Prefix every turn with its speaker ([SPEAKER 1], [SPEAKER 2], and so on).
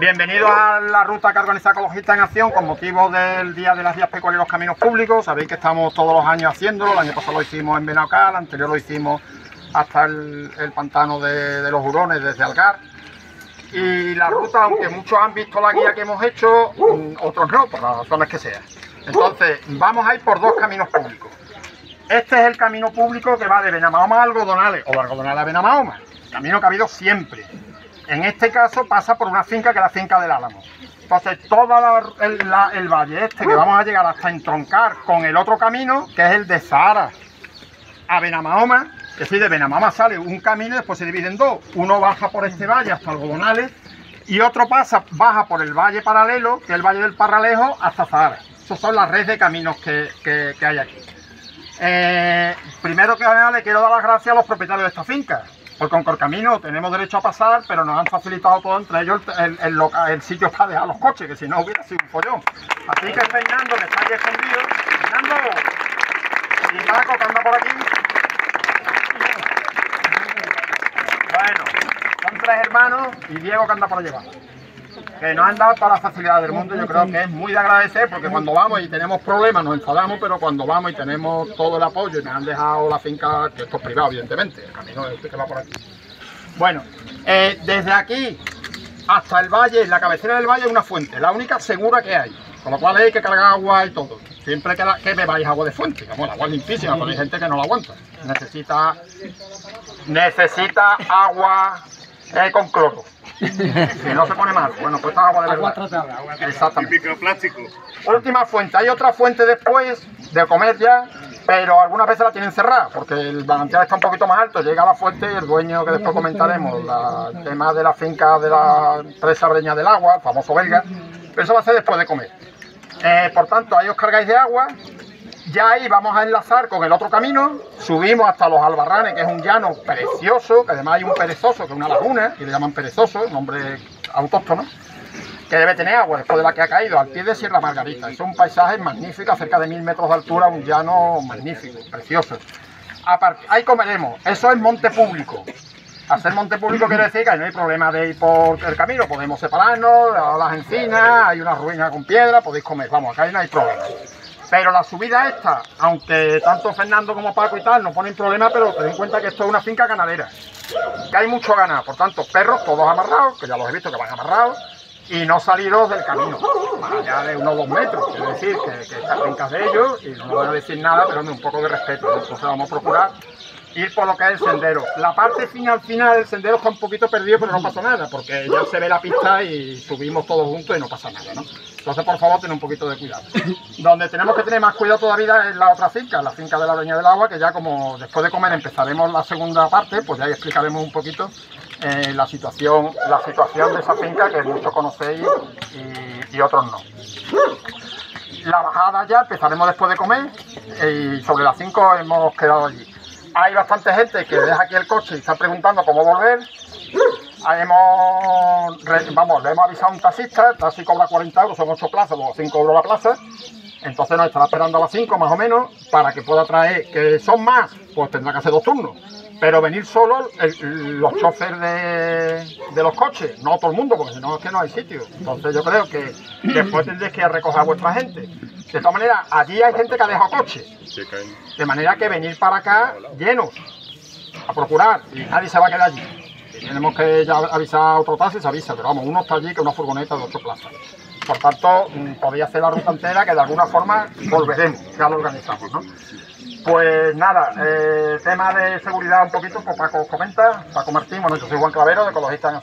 [SPEAKER 1] Bienvenidos a la ruta que organiza Ecologista en Acción con motivo del Día de las Vías Pecuarias y los Caminos Públicos. Sabéis que estamos todos los años haciéndolo, el año pasado lo hicimos en Benacal, el anterior lo hicimos hasta el, pantano de, los Hurones desde Algar. Y la ruta, aunque muchos han visto la guía que hemos hecho, mm, otros no, por las razones que sean. Entonces, vamos a ir por dos caminos públicos. Este es el camino público que va de Benamahoma a Algodonales o de Algodonales a Benamahoma. Camino que ha habido siempre. En este caso pasa por una finca que es la finca del Álamo. Entonces todo el, valle este que vamos a llegar hasta entroncar con el otro camino, que es el de Zahara a Benamahoma, que si de Benamahoma sale un camino y después se divide en dos. Uno baja por este valle hasta Algodonales y otro pasa, baja por el valle paralelo, que es el valle del Parralejo, hasta Zahara. Esas son las redes de caminos que, hay aquí. Eh, primero que nada le quiero dar las gracias a los propietarios de esta finca, porque con Corcamino tenemos derecho a pasar, pero nos han facilitado todo, entre ellos el, sitio para dejar los coches, que si no hubiera sido un follón. Así que Fernando, que está aquí escondido, Fernando, y Paco, que anda por aquí. Bueno, son tres hermanos y Diego que anda por llevar que nos han dado toda la facilidad del mundo, yo creo que es muy de agradecer porque cuando vamos y tenemos problemas nos enfadamos, pero cuando vamos y tenemos todo el apoyo y me han dejado la finca, que esto es privado evidentemente, el camino este que va por aquí. Bueno, eh, desde aquí hasta el valle, la cabecera del valle es una fuente, la única segura que hay, con lo cual hay que cargar agua y todo. Siempre que, que bebáis agua de fuente, el agua es limpísima, pero hay gente que no la aguanta. Necesita, necesita agua eh, con cloro. Si no se pone mal. Bueno, pues esta agua de verdad. Exactamente. Microplástico. Última fuente. Hay otra fuente después de comer ya, pero algunas veces la tienen cerrada, porque el manantial está un poquito más alto, llega a la fuente y el dueño, que después comentaremos, el tema de la finca de la empresa Breña del Agua, el famoso belga, pero eso va a ser después de comer. Eh, por tanto, ahí os cargáis de agua, ya ahí vamos a enlazar con el otro camino, subimos hasta los Albarranes, que es un llano precioso, que además hay un perezoso, que es una laguna, y le llaman perezoso, nombre autóctono, que debe tener agua después de la que ha caído, al pie de Sierra Margarita. Es un paisaje magnífico, a cerca de mil metros de altura, un llano magnífico, precioso. ahí comeremos, eso es monte público. Hacer monte público quiere decir que no hay problema de ir por el camino, podemos separarnos, las encinas, hay una ruina con piedra, podéis comer, vamos, acá no hay problema. Pero la subida esta, aunque tanto Fernando como Paco y tal no ponen problema, pero ten en cuenta que esto es una finca ganadera, que hay mucho ganado, por tanto, perros todos amarrados, que ya los he visto que van amarrados, y no salidos del camino, más allá de unos dos metros, quiero decir que, que estas fincas de ellos, y no voy a decir nada, pero un poco de respeto, entonces vamos a procurar ir por lo que es el sendero. La parte final, final, el sendero está un poquito perdido, pero no pasa nada, porque ya se ve la pista y subimos todos juntos y no pasa nada, ¿no? Entonces, por favor, ten un poquito de cuidado. Donde tenemos que tener más cuidado todavía es la otra finca, la finca de la Dueña del Agua, que ya como después de comer empezaremos la segunda parte, pues ya explicaremos un poquito eh, la, situación, la situación de esa finca que muchos conocéis y, y otros no. La bajada ya empezaremos después de comer y sobre las 5 hemos quedado allí hay bastante gente que deja aquí el coche y está preguntando cómo volver. Hemos, vamos, le hemos avisado a un taxista, el taxi cobra 40 euros, son 8 plazas, luego 5 euros la plaza. Entonces nos estará esperando a las 5 más o menos para que pueda traer, que son más, pues tendrá que hacer dos turnos. Pero venir solo los choferes de, los coches, no todo el mundo, porque si no es que no hay sitio. Entonces yo creo que después tendréis que recoger a vuestra gente. De todas maneras, allí hay gente que ha dejado coches. De manera que venir para acá llenos, a procurar, y nadie se va a quedar allí. Si tenemos que ya avisar a otro taxi, se avisa, pero vamos, uno está allí que una furgoneta de ocho plazas. Por tanto, mm, podéis hacer la ruta entera que de alguna forma volveremos, ya lo organizamos, ¿no? Pues nada, eh, tema de seguridad un poquito, pues Paco os comenta, Paco Martín, bueno, yo soy Juan Clavero de Ecologista Nacional.